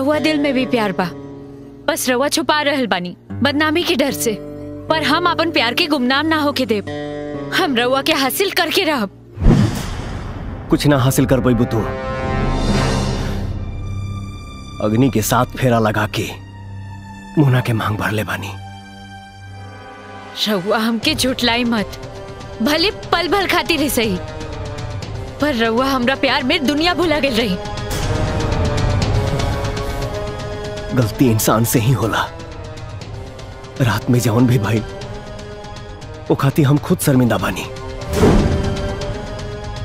रहुआ दिल में भी प्यार बा। बस रहुआ छुपा रहल बानी बदनामी के डर से। पर हम अपन प्यार के गुमनाम ना होके देब। हम रहुआ के हासिल करके रहब। कुछ ना हासिल कर पाई तू। अग्नि के साथ फेरा लगा के मुना के मांग भर ले बानी। रहुआ हमके झुटलाई मत। भले पल भर खातिर ही सही। पर रहुआ हमरा प्यार में दुनिया भुला गई रही। गलती इंसान से ही होला। रात में जवन भी भाई वो खाती हम खुद शर्मिंदा बानी।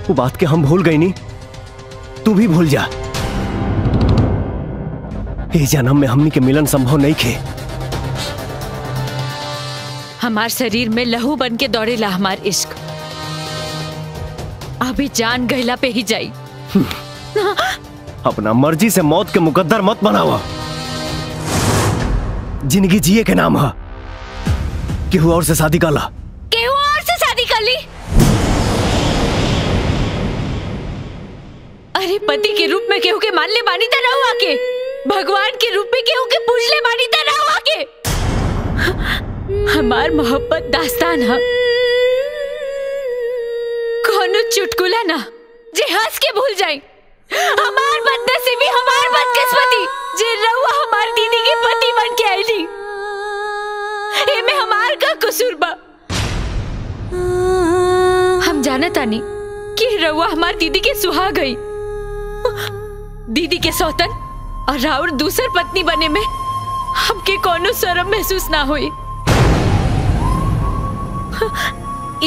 वो बात के हम भूल गई नी तू भी भूल जा। ये जन्म में हमनी के मिलन संभव नहीं खे। हमार शरीर में लहू बन के दौड़ेला हमार इश्क। अभी जान गहला पे ही जाई। अपना मर्ज़ी से मौत के मुकद्दर मत बनावा ज़िंदगी जिए के नाम है। केहू और से शादी काला केहू और से शादी कर ली? अरे, पति के रूप में केहू के मान ले बानी त रहुआ के। भगवान के रूप में केहू के पूज ले बानी त रहुआ के। हमार मोहब्बत दास्तान है। कोनो चुटकुला ना, जे हंस के भूल जाए। हमार बदनसीबी हमार बदकिस्मती, जे रहुआ हमार दीदी के पति बन के एमे कसूर बा हम जाना तानी कि रउआ हमार दीदी के सुहा गई। दीदी के सौतन और राउर दूसर पत्नी बने में हमके कोनो शर्म महसूस ना हुई।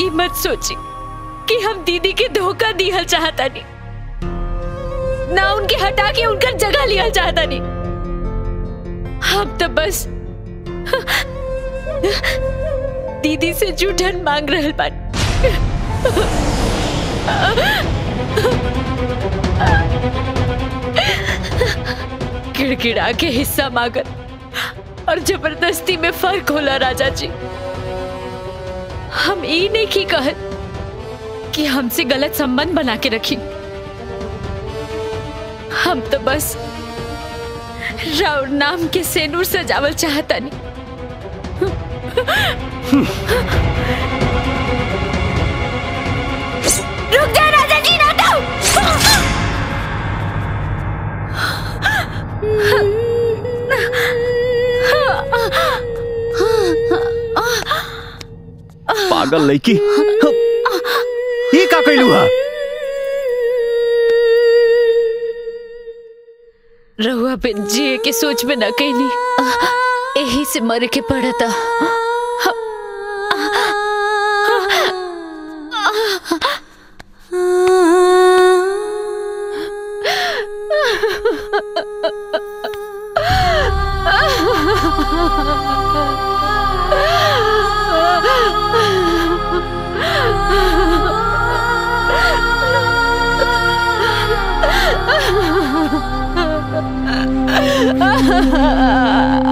ई मत सोची कि हम दीदी के धोखा दिहल चाहता नहीं ना उनके हटा के उनका जगह लिया चाहता नहीं हम तो बस दीदी से जूठन मांग रहल बानी। किड़किड़ा के हिस्सा मांगत और ज़बरदस्ती में फ़र्क होला राजा जी हम ई नहीं की कहत कि हमसे गलत संबंध बना के रखी। हम तो बस राउर नाम के सेनूर सजावल चाहता नहीं रुक जा राजा जी ना तो। पागल लड़की। ये का कैलू हा? रहुआ पे जिए के सोच में न कैली यही से मर के पड़ा था 啊。